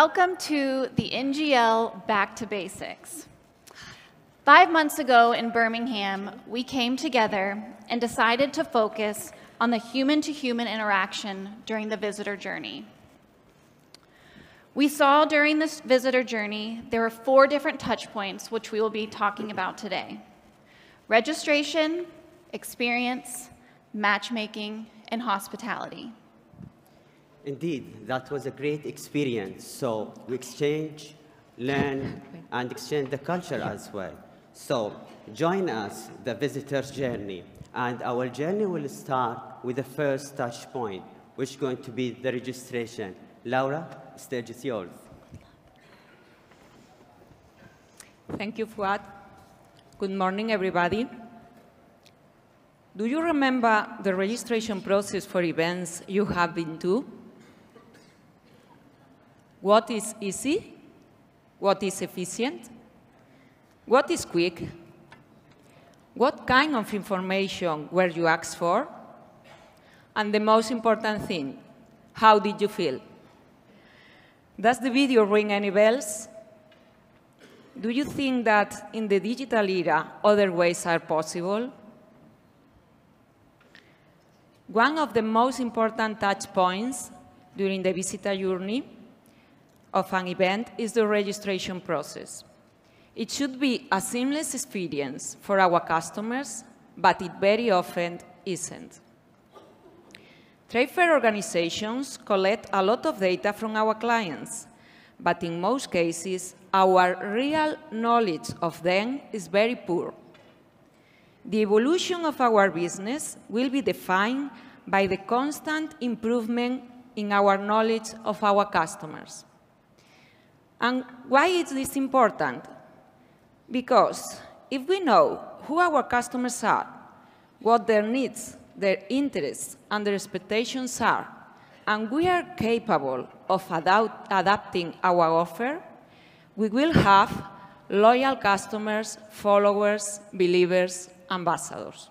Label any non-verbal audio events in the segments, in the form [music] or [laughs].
Welcome to the NGL Back to Basics. Five months ago in Birmingham, we came together and decided to focus on the human to human interaction during the visitor journey. We saw during this visitor journey there were four different touch points which we will be talking about today registration, experience, matchmaking, and hospitality. Indeed, that was a great experience. So we exchange, learn, and exchange the culture as well. So join us, the visitor's journey. And our journey will start with the first touch point, which is going to be the registration. Laura, stage is yours. Thank you, Fuad. Good morning, everybody. Do you remember the registration process for events you have been to? What is easy? What is efficient? What is quick? What kind of information were you asked for? And the most important thing, how did you feel? Does the video ring any bells? Do you think that in the digital era, other ways are possible? One of the most important touch points during the visitor journey of an event is the registration process. It should be a seamless experience for our customers, but it very often isn't. Trade fair organizations collect a lot of data from our clients, but in most cases, our real knowledge of them is very poor. The evolution of our business will be defined by the constant improvement in our knowledge of our customers. And why is this important? Because if we know who our customers are, what their needs, their interests, and their expectations are, and we are capable of adapt adapting our offer, we will have loyal customers, followers, believers, ambassadors.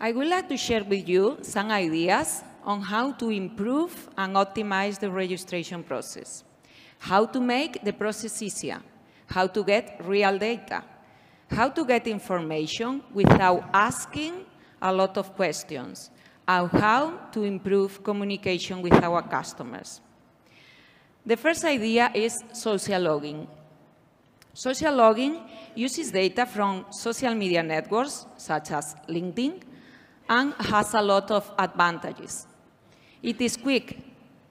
I would like to share with you some ideas on how to improve and optimize the registration process, how to make the process easier, how to get real data, how to get information without asking a lot of questions, and how to improve communication with our customers. The first idea is social login. Social login uses data from social media networks, such as LinkedIn, and has a lot of advantages. It is quick.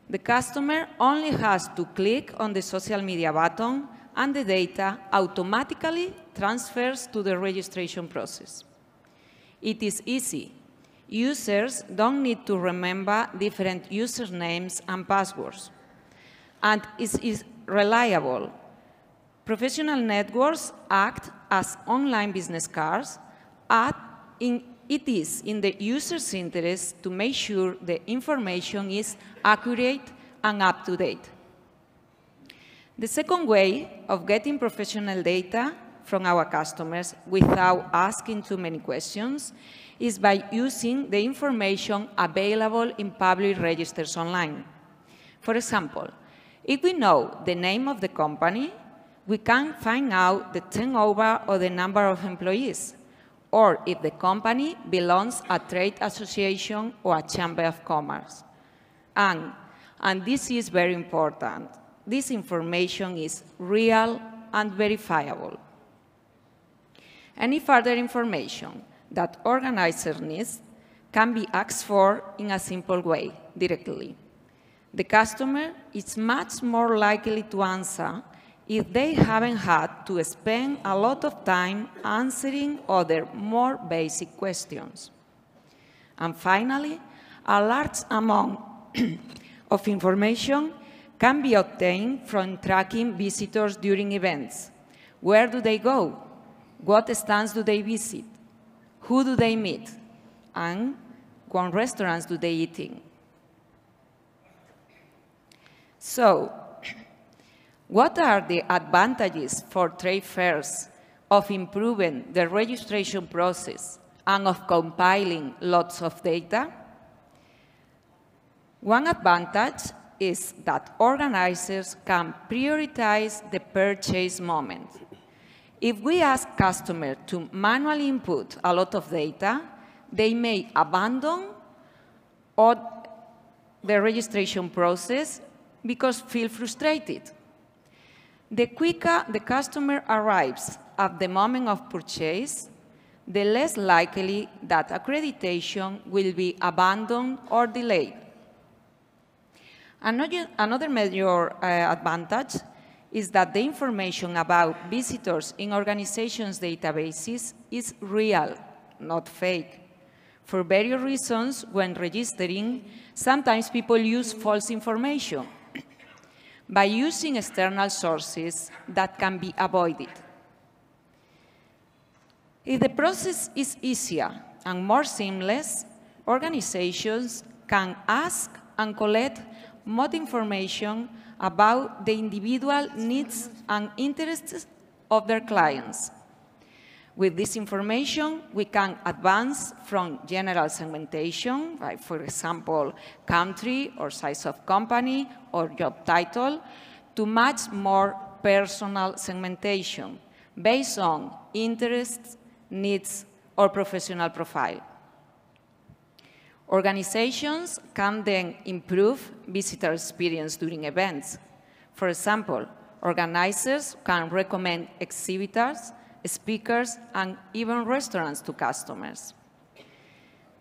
The customer only has to click on the social media button and the data automatically transfers to the registration process. It is easy. Users don't need to remember different usernames and passwords. And it is reliable. Professional networks act as online business cards, in it is in the user's interest to make sure the information is accurate and up to date. The second way of getting professional data from our customers without asking too many questions is by using the information available in public registers online. For example, if we know the name of the company, we can find out the turnover or the number of employees or if the company belongs a trade association or a chamber of commerce. And, and this is very important, this information is real and verifiable. Any further information that organizer needs can be asked for in a simple way, directly. The customer is much more likely to answer if they haven't had to spend a lot of time answering other more basic questions. And finally, a large amount [clears throat] of information can be obtained from tracking visitors during events. Where do they go? What stands do they visit? Who do they meet? And what restaurants do they eat in? So, what are the advantages for trade fairs of improving the registration process and of compiling lots of data? One advantage is that organizers can prioritize the purchase moment. If we ask customers to manually input a lot of data, they may abandon or the registration process because feel frustrated. The quicker the customer arrives at the moment of purchase, the less likely that accreditation will be abandoned or delayed. Another, major uh, advantage is that the information about visitors in organizations' databases is real, not fake. For various reasons, when registering, sometimes people use false information. By using external sources, that can be avoided. If the process is easier and more seamless, organizations can ask and collect more information about the individual needs and interests of their clients. With this information, we can advance from general segmentation, like for example, country or size of company or job title, to much more personal segmentation based on interests, needs, or professional profile. Organizations can then improve visitor experience during events. For example, organizers can recommend exhibitors, speakers, and even restaurants to customers.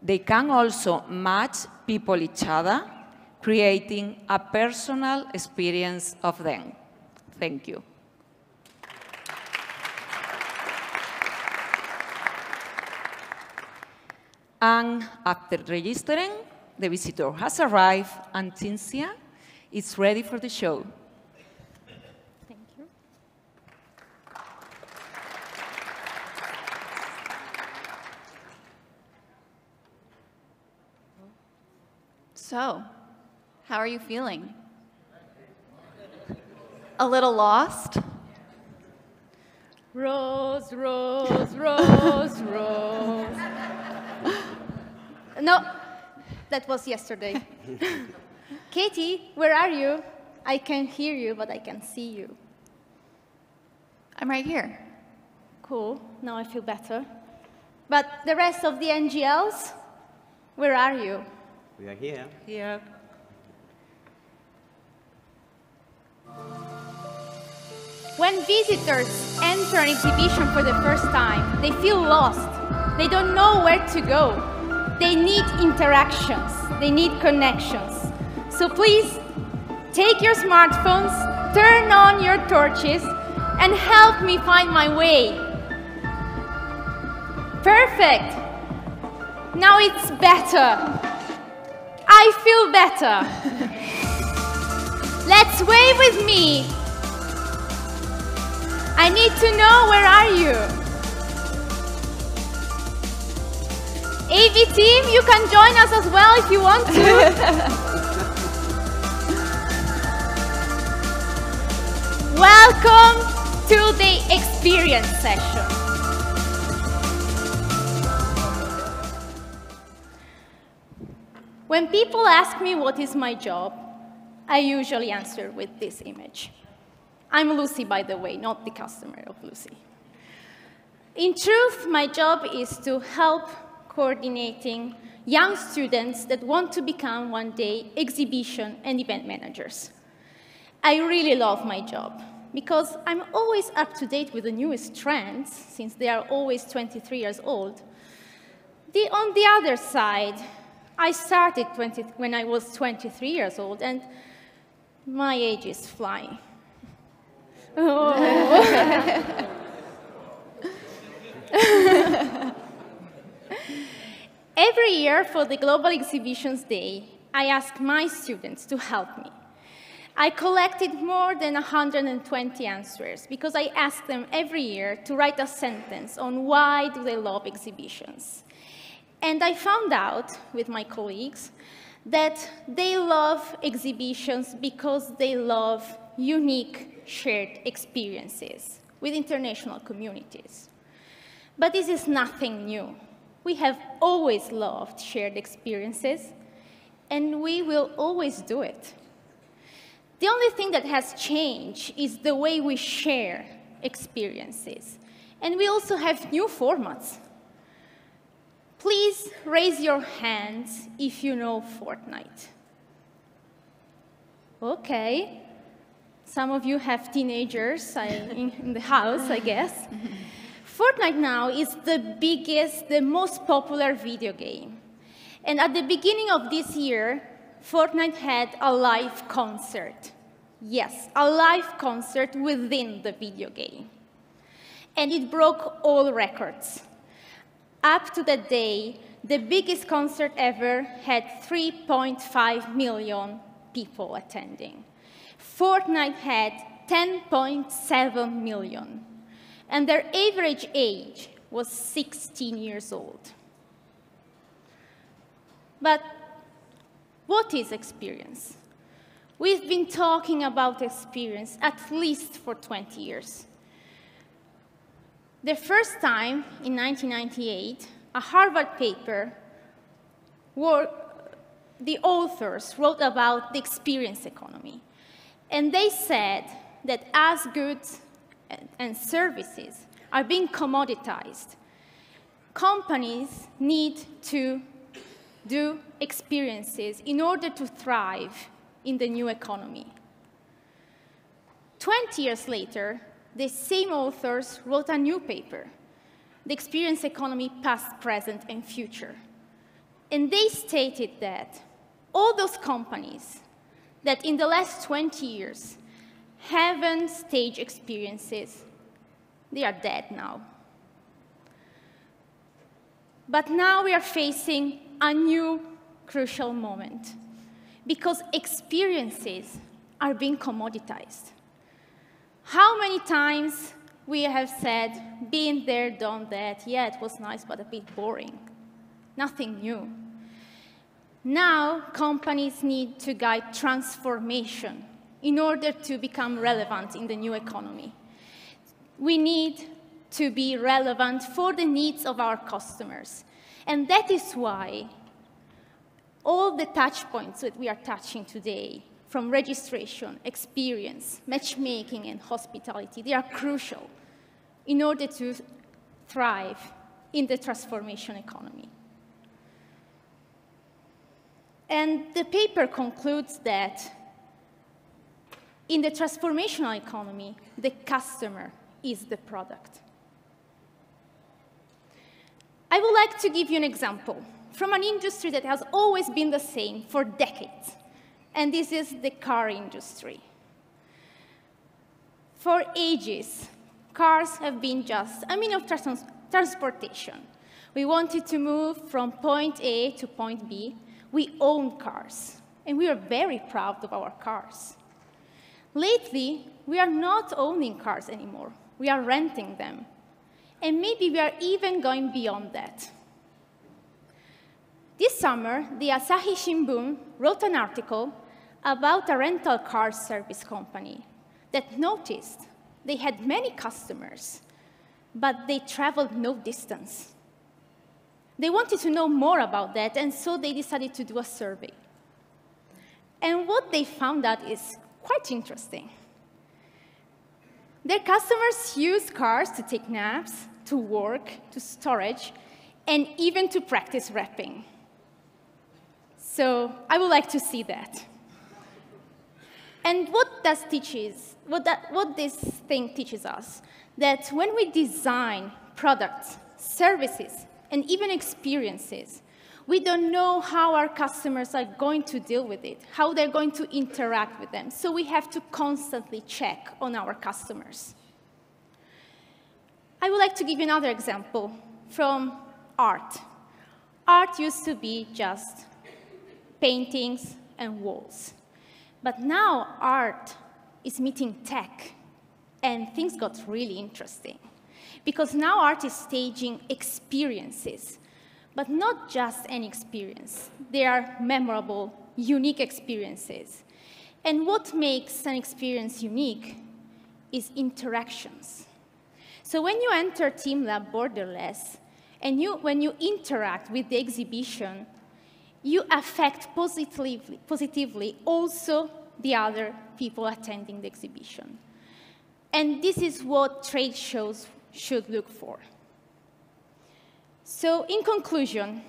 They can also match people each other, creating a personal experience of them. Thank you. And after registering, the visitor has arrived and Cinzia is ready for the show. Thank you. So, how are you feeling? A little lost? Rose, rose, rose, rose. No, that was yesterday. [laughs] Katie, where are you? I can hear you, but I can see you. I'm right here. Cool, now I feel better. But the rest of the NGLs, where are you? We are here. Here. When visitors enter an exhibition for the first time, they feel lost. They don't know where to go. They need interactions. They need connections. So please take your smartphones, turn on your torches, and help me find my way. Perfect. Now it's better. I feel better. [laughs] Let's wave with me. I need to know where are you? AV team, you can join us as well if you want to. [laughs] Welcome to the experience session. When people ask me what is my job, I usually answer with this image. I'm Lucy, by the way, not the customer of Lucy. In truth, my job is to help coordinating young students that want to become one day exhibition and event managers. I really love my job because I'm always up to date with the newest trends since they are always 23 years old. The, on the other side, I started 20, when I was 23 years old and my age is flying. [laughs] Every year for the Global Exhibitions Day, I ask my students to help me. I collected more than 120 answers because I ask them every year to write a sentence on why do they love exhibitions. And I found out with my colleagues that they love exhibitions because they love unique shared experiences with international communities. But this is nothing new. We have always loved shared experiences, and we will always do it. The only thing that has changed is the way we share experiences. And we also have new formats. Please raise your hands if you know Fortnite. Okay. Some of you have teenagers I, in, in the house, I guess. Fortnite now is the biggest, the most popular video game. And at the beginning of this year, Fortnite had a live concert. Yes, a live concert within the video game. And it broke all records. Up to that day, the biggest concert ever had 3.5 million people attending. Fortnite had 10.7 million, and their average age was 16 years old. But what is experience? We've been talking about experience at least for 20 years. The first time, in 1998, a Harvard paper, the authors wrote about the experience economy. And they said that as goods and services are being commoditized, companies need to do experiences in order to thrive in the new economy. 20 years later, the same authors wrote a new paper, The Experience Economy Past, Present, and Future. And they stated that all those companies that in the last 20 years haven't staged experiences, they are dead now. But now we are facing a new crucial moment because experiences are being commoditized. How many times we have said, been there, done that, yeah, it was nice, but a bit boring. Nothing new. Now, companies need to guide transformation in order to become relevant in the new economy. We need to be relevant for the needs of our customers. And that is why all the touch points that we are touching today, from registration, experience, matchmaking, and hospitality, they are crucial in order to thrive in the transformation economy. And the paper concludes that in the transformational economy, the customer is the product. I would like to give you an example from an industry that has always been the same for decades, and this is the car industry. For ages, cars have been just a means of trans transportation. We wanted to move from point A to point B, we own cars, and we are very proud of our cars. Lately, we are not owning cars anymore. We are renting them. And maybe we are even going beyond that. This summer, the Asahi Shimbun wrote an article about a rental car service company that noticed they had many customers, but they traveled no distance. They wanted to know more about that, and so they decided to do a survey. And what they found out is quite interesting. Their customers use cars to take naps, to work, to storage, and even to practice rapping. So I would like to see that. And what does teaches, what, that, what this thing teaches us? That when we design products, services, and even experiences. We don't know how our customers are going to deal with it, how they're going to interact with them. So we have to constantly check on our customers. I would like to give you another example from art. Art used to be just paintings and walls. But now art is meeting tech, and things got really interesting. Because now art is staging experiences, but not just any experience. They are memorable, unique experiences. And what makes an experience unique is interactions. So when you enter TeamLab Borderless, and you, when you interact with the exhibition, you affect positively, positively also the other people attending the exhibition. And this is what trade shows should look for. So in conclusion,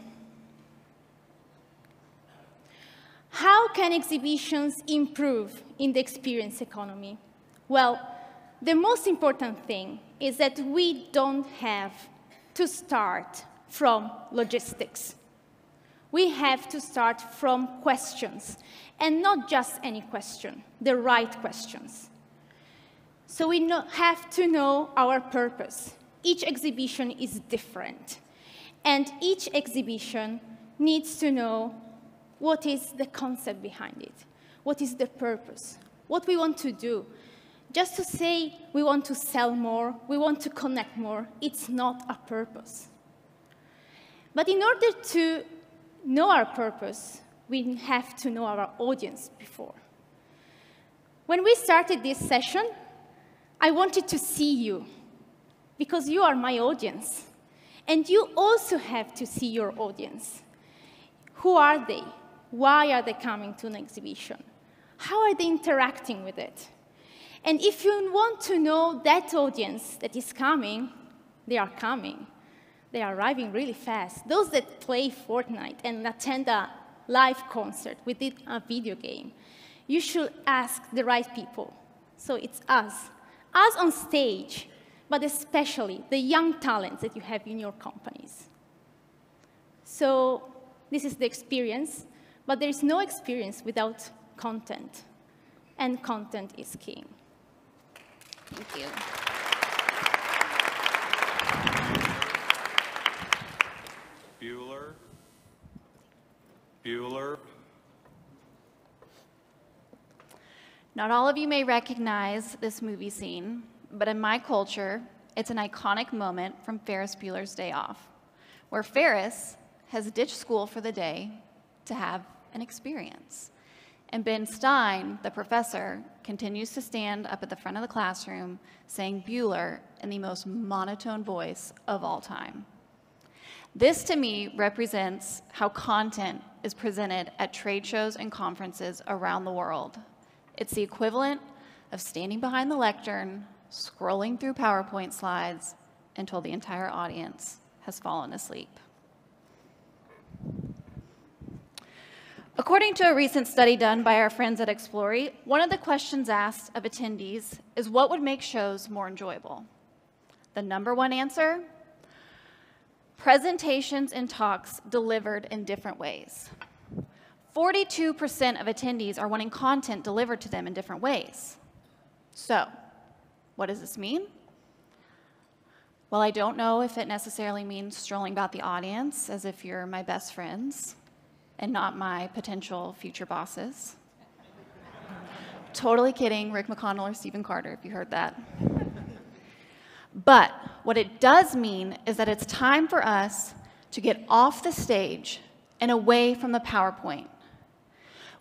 how can exhibitions improve in the experience economy? Well, the most important thing is that we don't have to start from logistics. We have to start from questions, and not just any question, the right questions. So we have to know our purpose. Each exhibition is different, and each exhibition needs to know what is the concept behind it, what is the purpose, what we want to do. Just to say we want to sell more, we want to connect more, it's not a purpose. But in order to know our purpose, we have to know our audience before. When we started this session, I wanted to see you because you are my audience. And you also have to see your audience. Who are they? Why are they coming to an exhibition? How are they interacting with it? And if you want to know that audience that is coming, they are coming. They are arriving really fast. Those that play Fortnite and attend a live concert within a video game, you should ask the right people. So it's us, us on stage, but especially the young talents that you have in your companies. So this is the experience, but there is no experience without content, and content is king. Thank you. Bueller. Bueller. Not all of you may recognize this movie scene, but in my culture, it's an iconic moment from Ferris Bueller's Day Off, where Ferris has ditched school for the day to have an experience. And Ben Stein, the professor, continues to stand up at the front of the classroom saying Bueller in the most monotone voice of all time. This to me represents how content is presented at trade shows and conferences around the world. It's the equivalent of standing behind the lectern, scrolling through PowerPoint slides until the entire audience has fallen asleep. According to a recent study done by our friends at Explori, one of the questions asked of attendees is what would make shows more enjoyable? The number one answer presentations and talks delivered in different ways. 42% of attendees are wanting content delivered to them in different ways. So, what does this mean? Well, I don't know if it necessarily means strolling about the audience as if you're my best friends and not my potential future bosses. totally kidding, Rick McConnell or Stephen Carter, if you heard that. But what it does mean is that it's time for us to get off the stage and away from the PowerPoint.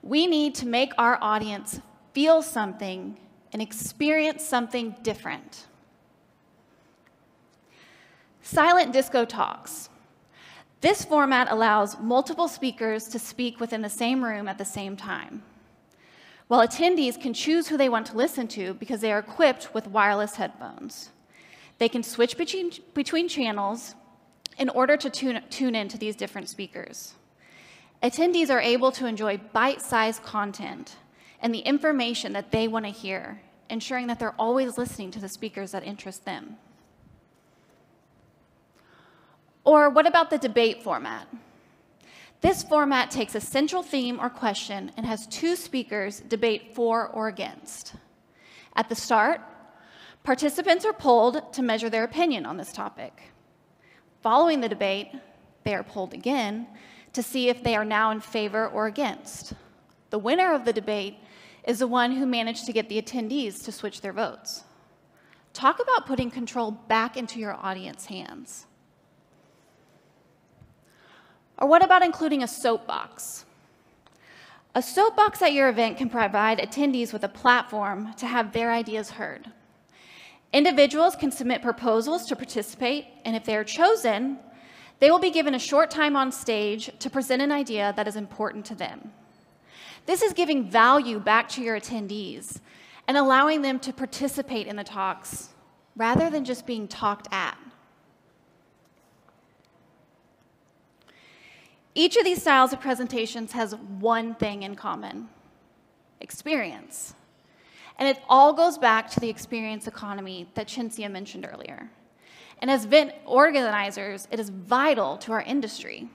We need to make our audience feel something and experience something different. Silent disco talks. This format allows multiple speakers to speak within the same room at the same time. While attendees can choose who they want to listen to because they are equipped with wireless headphones. They can switch between, between channels in order to tune, tune into these different speakers. Attendees are able to enjoy bite-sized content and the information that they want to hear, ensuring that they're always listening to the speakers that interest them. Or what about the debate format? This format takes a central theme or question and has two speakers debate for or against. At the start, participants are polled to measure their opinion on this topic. Following the debate, they are polled again to see if they are now in favor or against. The winner of the debate is the one who managed to get the attendees to switch their votes. Talk about putting control back into your audience hands. Or what about including a soapbox? A soapbox at your event can provide attendees with a platform to have their ideas heard. Individuals can submit proposals to participate, and if they are chosen, they will be given a short time on stage to present an idea that is important to them. This is giving value back to your attendees and allowing them to participate in the talks rather than just being talked at. Each of these styles of presentations has one thing in common experience. And it all goes back to the experience economy that Cinzia mentioned earlier. And as event organizers, it is vital to our industry.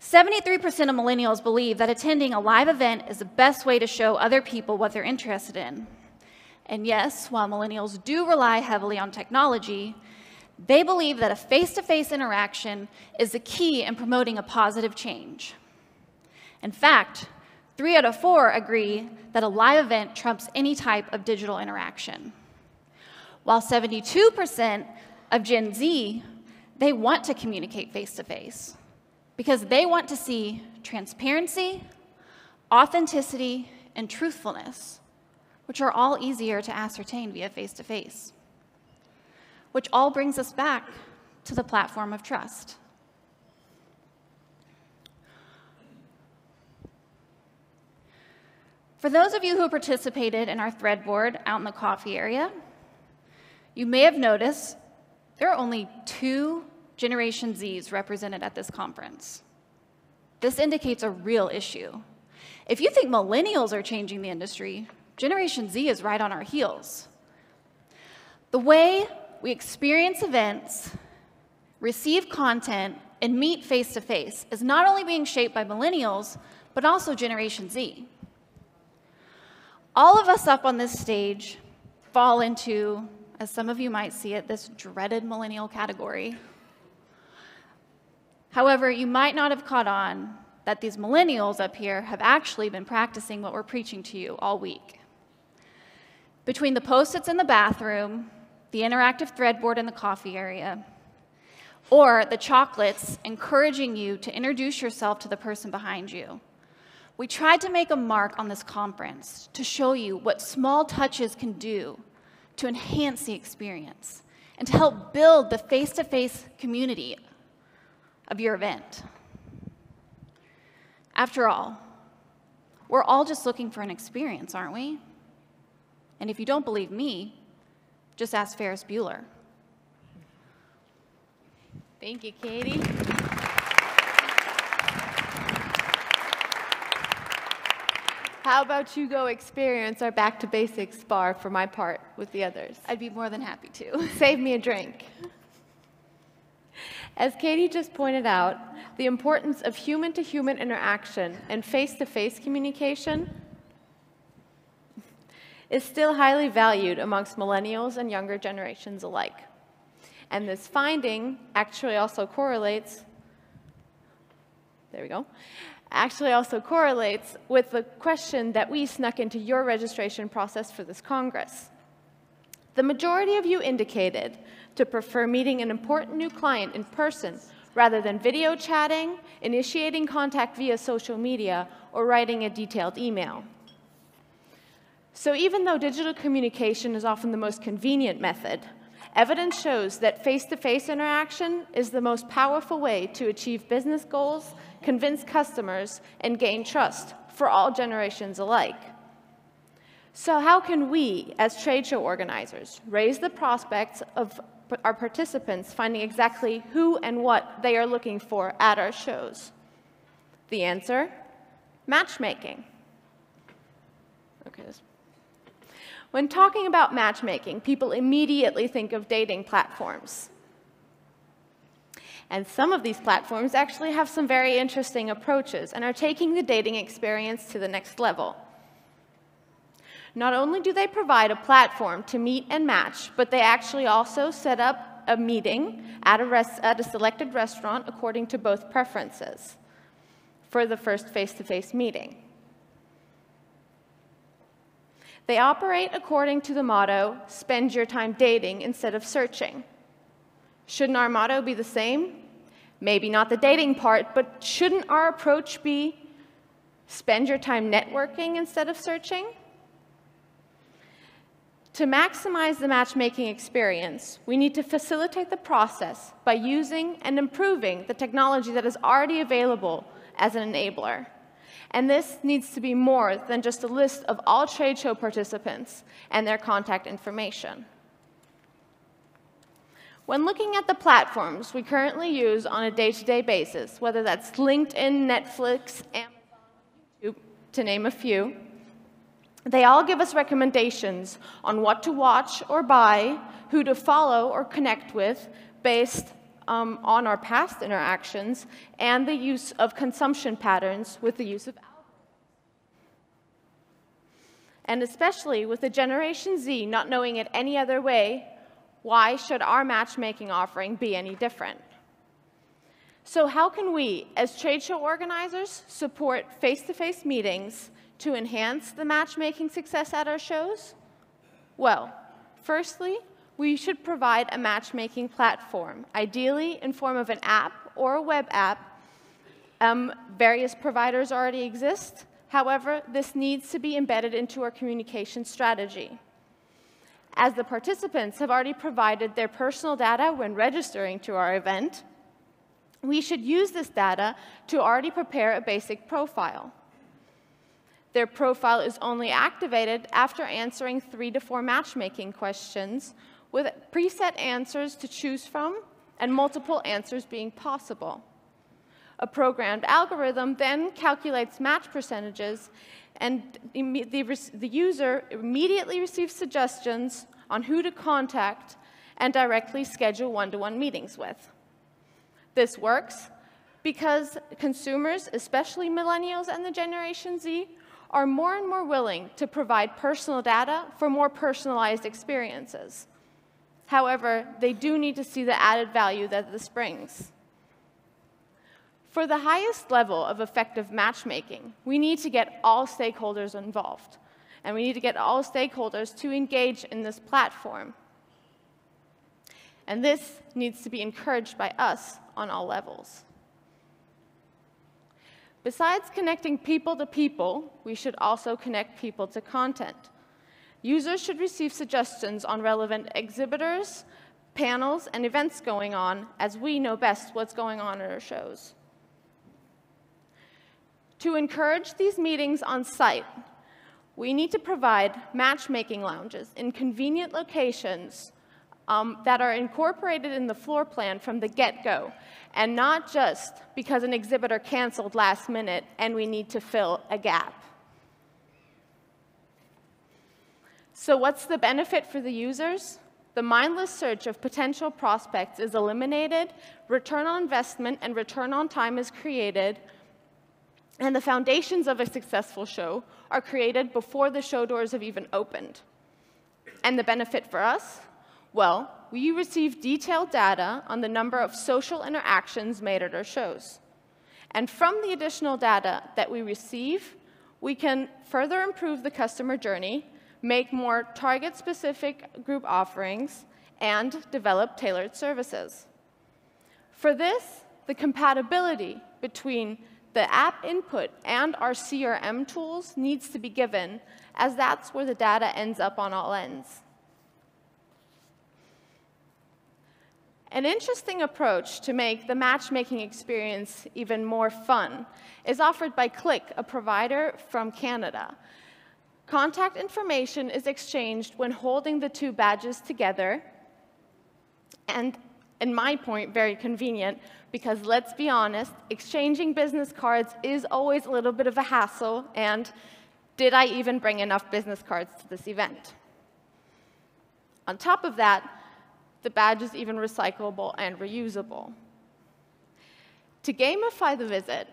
73% of millennials believe that attending a live event is the best way to show other people what they're interested in. And yes, while millennials do rely heavily on technology, they believe that a face to face interaction is the key in promoting a positive change. In fact, three out of four agree that a live event trumps any type of digital interaction. While 72% of Gen Z, they want to communicate face to face because they want to see transparency, authenticity, and truthfulness, which are all easier to ascertain via face to face which all brings us back to the platform of trust. For those of you who participated in our thread board out in the coffee area, you may have noticed there are only two Generation Zs represented at this conference. This indicates a real issue. If you think millennials are changing the industry, Generation Z is right on our heels. The way we experience events, receive content, and meet face to face is not only being shaped by millennials, but also Generation Z. All of us up on this stage fall into, as some of you might see it, this dreaded millennial category. However, you might not have caught on that these millennials up here have actually been practicing what we're preaching to you all week. Between the post its in the bathroom, the interactive threadboard in the coffee area, or the chocolates encouraging you to introduce yourself to the person behind you. We tried to make a mark on this conference to show you what small touches can do to enhance the experience and to help build the face to face community of your event. After all, we're all just looking for an experience, aren't we? And if you don't believe me, just ask Ferris Bueller. Thank you, Katie. How about you go experience our Back to Basics bar for my part with the others? I'd be more than happy to. [laughs] Save me a drink. As Katie just pointed out, the importance of human to human interaction and face to face communication is still highly valued amongst millennials and younger generations alike. And this finding actually also correlates, there we go, actually also correlates with the question that we snuck into your registration process for this Congress. The majority of you indicated to prefer meeting an important new client in person rather than video chatting, initiating contact via social media, or writing a detailed email. So even though digital communication is often the most convenient method, evidence shows that face-to-face -face interaction is the most powerful way to achieve business goals, convince customers, and gain trust for all generations alike. So how can we, as trade show organizers, raise the prospects of our participants finding exactly who and what they are looking for at our shows? The answer? Matchmaking. Okay, when talking about matchmaking, people immediately think of dating platforms. And some of these platforms actually have some very interesting approaches and are taking the dating experience to the next level. Not only do they provide a platform to meet and match, but they actually also set up a meeting at a, at a selected restaurant according to both preferences for the first face-to-face -face meeting. They operate according to the motto, spend your time dating instead of searching. Shouldn't our motto be the same? Maybe not the dating part, but shouldn't our approach be spend your time networking instead of searching? To maximize the matchmaking experience, we need to facilitate the process by using and improving the technology that is already available as an enabler. And this needs to be more than just a list of all trade show participants and their contact information. When looking at the platforms we currently use on a day-to-day basis, whether that's LinkedIn, Netflix, Amazon, YouTube, to name a few, they all give us recommendations on what to watch or buy, who to follow or connect with based um, on our past interactions, and the use of consumption patterns with the use of and especially with the Generation Z not knowing it any other way, why should our matchmaking offering be any different? So how can we, as trade show organizers, support face-to-face -face meetings to enhance the matchmaking success at our shows? Well, firstly, we should provide a matchmaking platform, ideally in form of an app or a web app. Um, various providers already exist. However, this needs to be embedded into our communication strategy as the participants have already provided their personal data when registering to our event, we should use this data to already prepare a basic profile. Their profile is only activated after answering three to four matchmaking questions with preset answers to choose from and multiple answers being possible. A programmed algorithm then calculates match percentages and the, the user immediately receives suggestions on who to contact and directly schedule one-to-one -one meetings with. This works because consumers, especially millennials and the Generation Z, are more and more willing to provide personal data for more personalized experiences. However, they do need to see the added value that this brings. For the highest level of effective matchmaking, we need to get all stakeholders involved, and we need to get all stakeholders to engage in this platform. And this needs to be encouraged by us on all levels. Besides connecting people to people, we should also connect people to content. Users should receive suggestions on relevant exhibitors, panels, and events going on, as we know best what's going on at our shows. To encourage these meetings on site, we need to provide matchmaking lounges in convenient locations um, that are incorporated in the floor plan from the get-go, and not just because an exhibitor canceled last minute and we need to fill a gap. So what's the benefit for the users? The mindless search of potential prospects is eliminated, return on investment and return on time is created, and the foundations of a successful show are created before the show doors have even opened. And the benefit for us? Well, we receive detailed data on the number of social interactions made at our shows. And from the additional data that we receive, we can further improve the customer journey, make more target-specific group offerings, and develop tailored services. For this, the compatibility between the app input and our CRM tools needs to be given, as that's where the data ends up on all ends. An interesting approach to make the matchmaking experience even more fun is offered by Klik, a provider from Canada. Contact information is exchanged when holding the two badges together, and in my point, very convenient, because let's be honest, exchanging business cards is always a little bit of a hassle, and did I even bring enough business cards to this event? On top of that, the badge is even recyclable and reusable. To gamify the visit,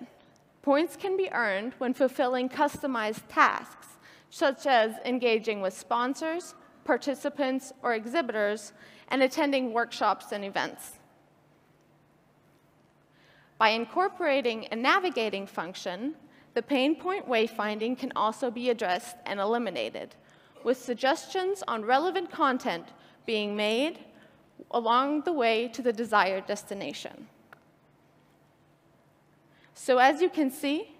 points can be earned when fulfilling customized tasks, such as engaging with sponsors, participants, or exhibitors, and attending workshops and events. By incorporating a navigating function, the pain point wayfinding can also be addressed and eliminated, with suggestions on relevant content being made along the way to the desired destination. So as you can see,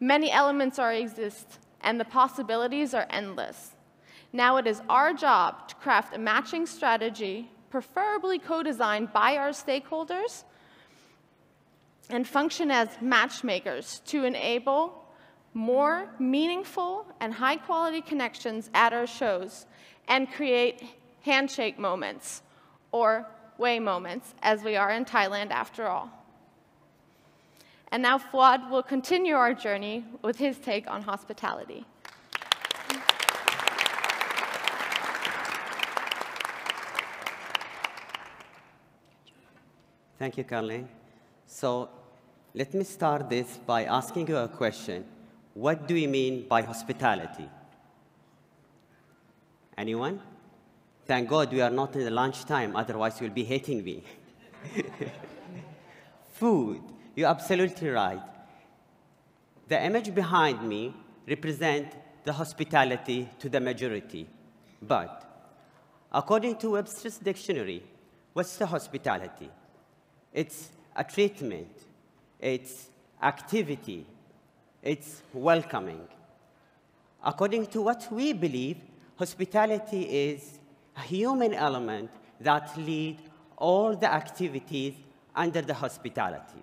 many elements are exist, and the possibilities are endless. Now it is our job to craft a matching strategy, preferably co-designed by our stakeholders, and function as matchmakers to enable more meaningful and high quality connections at our shows, and create handshake moments, or wai moments, as we are in Thailand after all. And now Fuad will continue our journey with his take on hospitality. Thank you, Carolin. So let me start this by asking you a question. What do you mean by hospitality? Anyone? Thank God we are not in the lunchtime, otherwise you'll be hating me. [laughs] Food, you're absolutely right. The image behind me represents the hospitality to the majority. But according to Webster's dictionary, what's the hospitality? It's a treatment, it's activity, it's welcoming. According to what we believe, hospitality is a human element that leads all the activities under the hospitality.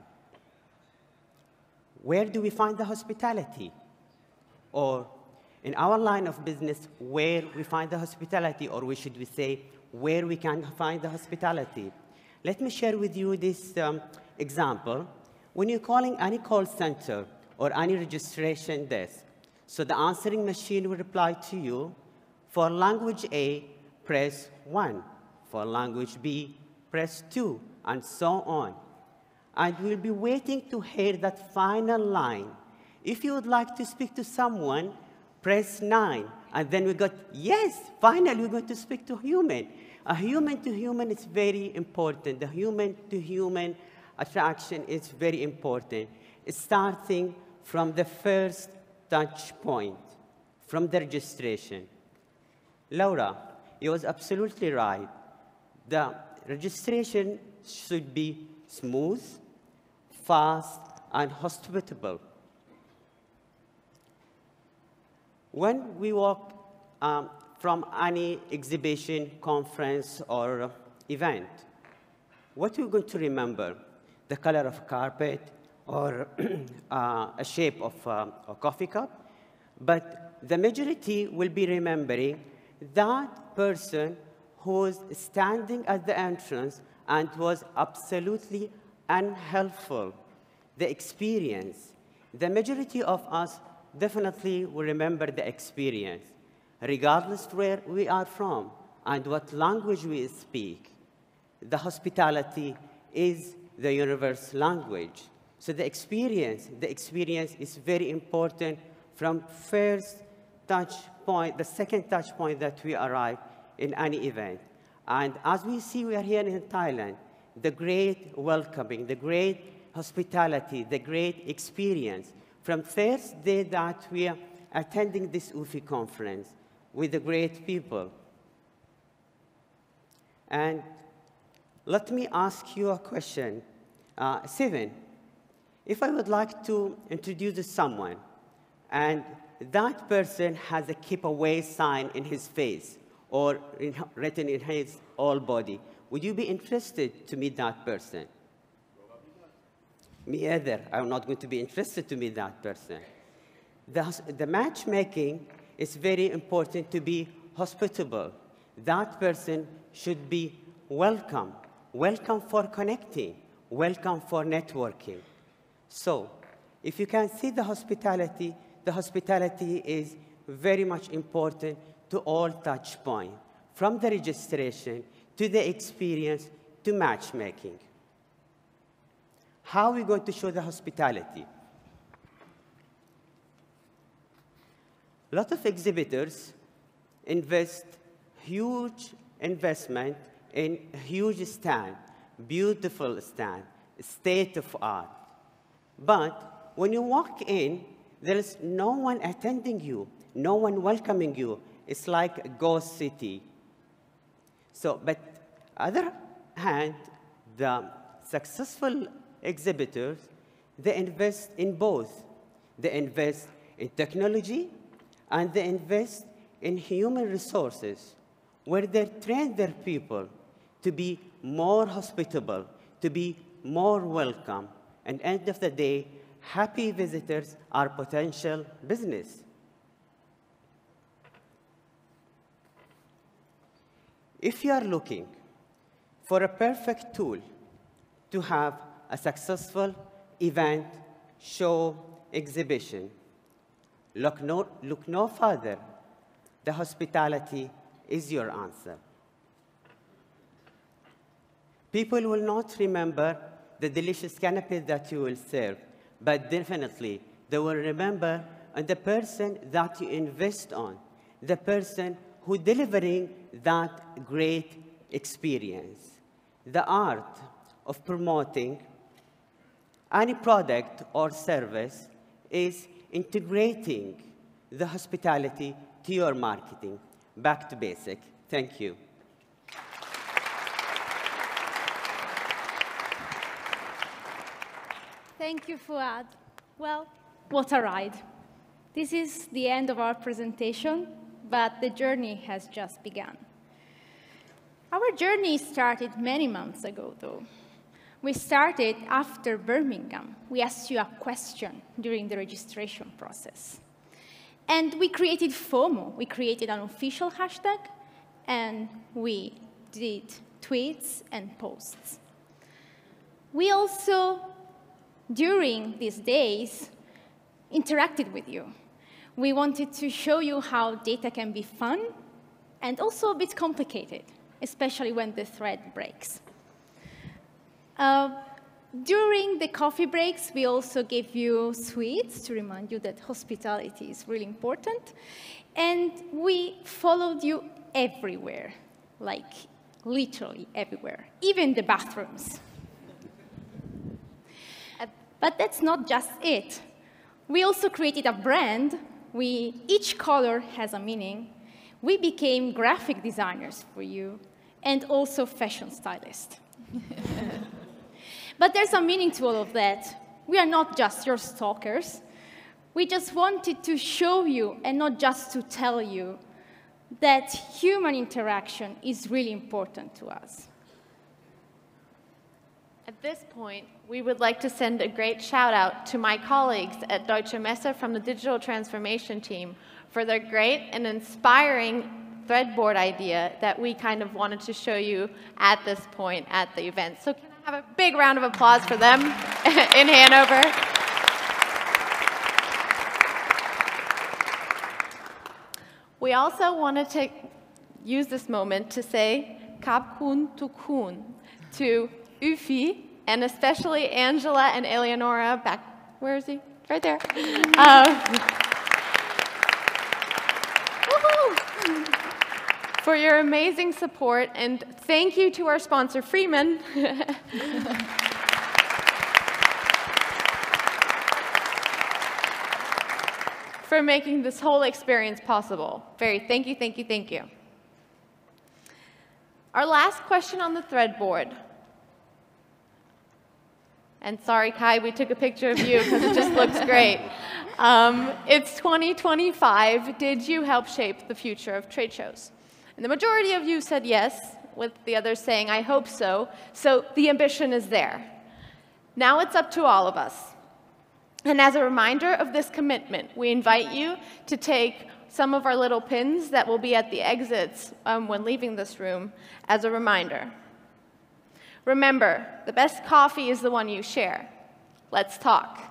Where do we find the hospitality? Or in our line of business, where we find the hospitality, or we should we say, where we can find the hospitality? Let me share with you this um, example. When you're calling any call center or any registration desk, so the answering machine will reply to you, for language A, press 1. For language B, press 2, and so on. And we'll be waiting to hear that final line. If you would like to speak to someone, press 9. And then we got, yes, finally we're going to speak to human. A human to human is very important. The human to human attraction is very important. It's starting from the first touch point, from the registration. Laura, you was absolutely right. The registration should be smooth, fast, and hospitable. When we walk um, from any exhibition, conference, or event, what are you going to remember? The color of a carpet or [clears throat] uh, a shape of uh, a coffee cup? But the majority will be remembering that person who was standing at the entrance and was absolutely unhelpful. The experience. The majority of us definitely will remember the experience, regardless where we are from and what language we speak. The hospitality is the universal language. So the experience, the experience is very important from first touch point, the second touch point that we arrive in any event. And as we see, we are here in Thailand, the great welcoming, the great hospitality, the great experience from first day that we are attending this UFI conference with the great people. And let me ask you a question. Uh, Seven, if I would like to introduce someone and that person has a keep away sign in his face or in, written in his whole body, would you be interested to meet that person? Me either. I'm not going to be interested to meet that person. The, the matchmaking is very important to be hospitable. That person should be welcome, welcome for connecting, welcome for networking. So, if you can see the hospitality, the hospitality is very much important to all touch points, from the registration to the experience to matchmaking. How are we going to show the hospitality? A lot of exhibitors invest huge investment in huge stand, beautiful stand, state of art. But when you walk in, there is no one attending you, no one welcoming you. It's like a ghost city. So, but other hand, the successful exhibitors, they invest in both. They invest in technology and they invest in human resources where they train their people to be more hospitable, to be more welcome, and end of the day, happy visitors are potential business. If you are looking for a perfect tool to have a successful event, show, exhibition, look no, look no further. The hospitality is your answer. People will not remember the delicious canapé that you will serve, but definitely they will remember the person that you invest on, the person who delivering that great experience. The art of promoting any product or service is integrating the hospitality to your marketing. Back to basic. Thank you. Thank you, Fuad. Well, what a ride. This is the end of our presentation, but the journey has just begun. Our journey started many months ago, though. We started after Birmingham. We asked you a question during the registration process. And we created FOMO. We created an official hashtag, and we did tweets and posts. We also, during these days, interacted with you. We wanted to show you how data can be fun and also a bit complicated, especially when the thread breaks. Uh, during the coffee breaks, we also give you sweets to remind you that hospitality is really important. And we followed you everywhere, like literally everywhere, even the bathrooms. But that's not just it. We also created a brand. We, each color has a meaning. We became graphic designers for you and also fashion stylist. but there's a meaning to all of that. We are not just your stalkers. We just wanted to show you and not just to tell you that human interaction is really important to us. At this point, we would like to send a great shout out to my colleagues at Deutsche Messe from the digital transformation team for their great and inspiring threadboard idea that we kind of wanted to show you at this point at the event. So can I have a big round of applause for them [laughs] in Hanover? We also wanted to use this moment to say Kap Kun Tu Kun to UFI, and especially Angela and Eleonora back, where is he? Right there. [laughs] Um, for your amazing support, and thank you to our sponsor, Freeman. [laughs] for making this whole experience possible. Very thank you, thank you, thank you. Our last question on the thread board. and sorry, Kai, we took a picture of you because it just looks great. [laughs] Um, it's 2025. Did you help shape the future of trade shows? And the majority of you said yes, with the others saying, I hope so. So the ambition is there. Now it's up to all of us. And as a reminder of this commitment, we invite you to take some of our little pins that will be at the exits um, when leaving this room as a reminder. Remember, the best coffee is the one you share. Let's talk.